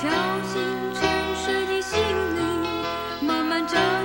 敲醒沉睡的心灵，慢慢找。